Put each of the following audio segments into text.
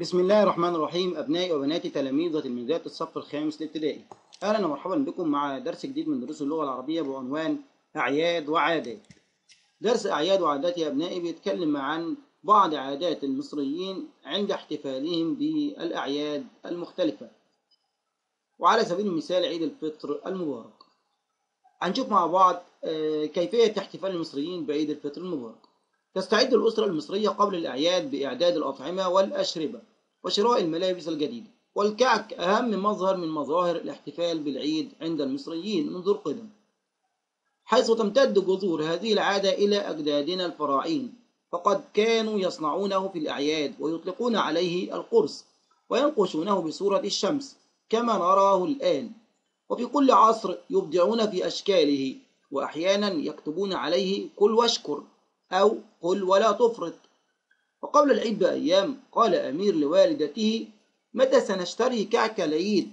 بسم الله الرحمن الرحيم أبنائي وبناتي تلاميذ وتلميذات الصف الخامس الابتدائي. أهلا ومرحبا بكم مع درس جديد من دروس اللغة العربية بعنوان أعياد وعادات. درس أعياد وعادات يا أبنائي بيتكلم عن بعض عادات المصريين عند احتفالهم بالأعياد المختلفة. وعلى سبيل المثال عيد الفطر المبارك. هنشوف مع بعض آه، كيفية احتفال المصريين بعيد الفطر المبارك. تستعد الأسرة المصرية قبل الأعياد بإعداد الأطعمة والأشربة وشراء الملابس الجديدة. والكعك أهم مظهر من مظاهر الاحتفال بالعيد عند المصريين منذ القدم حيث تمتد جذور هذه العادة إلى أجدادنا الفراعين فقد كانوا يصنعونه في الأعياد ويطلقون عليه القرص وينقشونه بصورة الشمس كما نراه الآن. وفي كل عصر يبدعون في أشكاله وأحيانا يكتبون عليه كل واشكر أو قل ولا تفرط. وقبل العيد بأيام قال أمير لوالدته متى سنشتري كعك العيد؟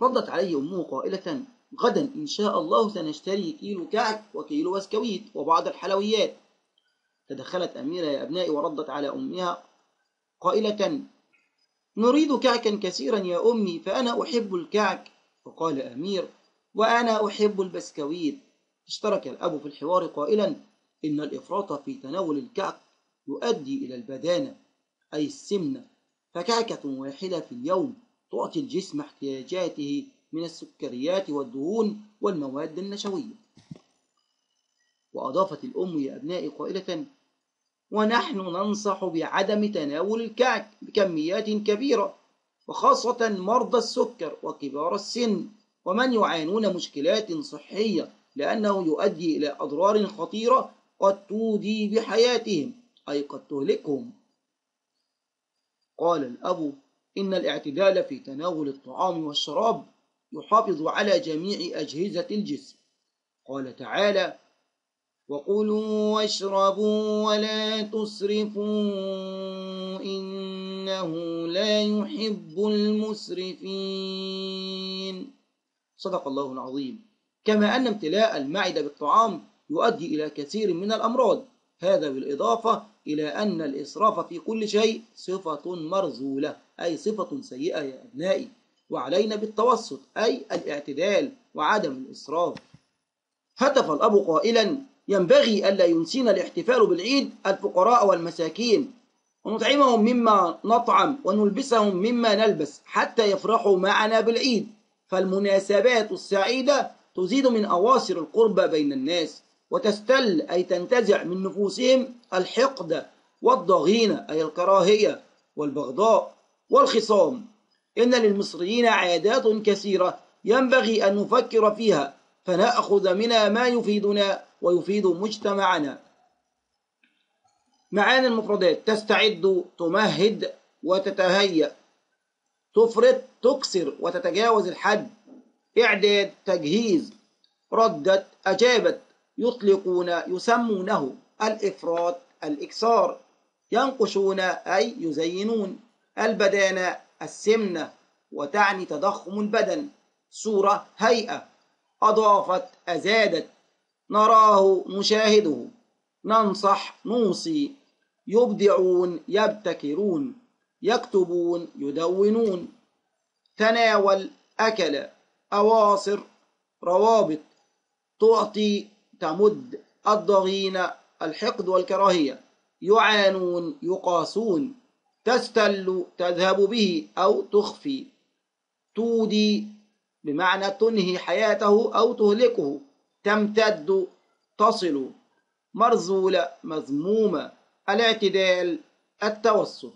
ردت عليه أمه قائلة غدا إن شاء الله سنشتري كيلو كعك وكيلو بسكويت وبعض الحلويات. تدخلت أميرة يا أبنائي وردت على أمها قائلة نريد كعكا كثيرا يا أمي فأنا أحب الكعك. وقال أمير وأنا أحب البسكويت. اشترك الأب في الحوار قائلا إن الإفراط في تناول الكعك يؤدي إلى البدانة أي السمنة. فكعكة واحدة في اليوم تعطي الجسم احتياجاته من السكريات والدهون والمواد النشوية. وأضافت الأم يا أبنائي قائلة ونحن ننصح بعدم تناول الكعك بكميات كبيرة وخاصة مرضى السكر وكبار السن. ومن يعانون مشكلات صحية لأنه يؤدي إلى أضرار خطيرة قد تودي بحياتهم أي قد تهلكهم قال الأب إن الاعتدال في تناول الطعام والشراب يحافظ على جميع أجهزة الجسم. قال تعالى وكلوا واشربوا ولا تسرفوا إنه لا يحب المسرفين. صدق الله العظيم. كما أن امتلاء المعدة بالطعام يؤدي إلى كثير من الأمراض. هذا بالإضافة إلى أن الإسراف في كل شيء صفة مرزولة أي صفة سيئة يا أبنائي. وعلينا بالتوسط أي الاعتدال وعدم الإسراف. هتف الأب قائلا ينبغي ألا ينسينا الاحتفال بالعيد الفقراء والمساكين. ونطعمهم مما نطعم ونلبسهم مما نلبس حتى يفرحوا معنا بالعيد. فالمناسبات السعيدة تزيد من أواصر القربى بين الناس. وتستل أي تنتزع من نفوسهم الحقد والضغينة أي الكراهية والبغضاء والخصام. إن للمصريين عادات كثيرة ينبغي أن نفكر فيها فنأخذ منها ما يفيدنا ويفيد مجتمعنا. معاني المفردات تستعد تمهد وتتهيأ. تفرط تكسر وتتجاوز الحد. إعداد تجهيز. ردت أجابت. يطلقون يسمونه الإفراط الإكسار. ينقشون أي يزينون. البدانة السمنة وتعني تضخم البدن. صورة هيئة أضافت أزادت. نراه نشاهده. ننصح نوصي. يبدعون يبتكرون. يكتبون يدونون. تناول أكل. أواصر روابط. تعطي تمد الضغين الحقد والكراهية. يعانون يقاسون تستل تذهب به أو تخفي. تودي بمعنى تنهي حياته أو تهلكه. تمتد تصل. مرزولة مذمومة. الاعتدال التوسط.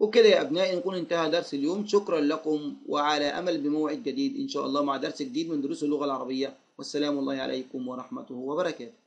وكده يا أبنائي نكون انتهى درس اليوم. شكرا لكم وعلى أمل بموعد جديد إن شاء الله مع درس جديد من دروس اللغة العربية. والسلام الله عليكم ورحمته وبركاته.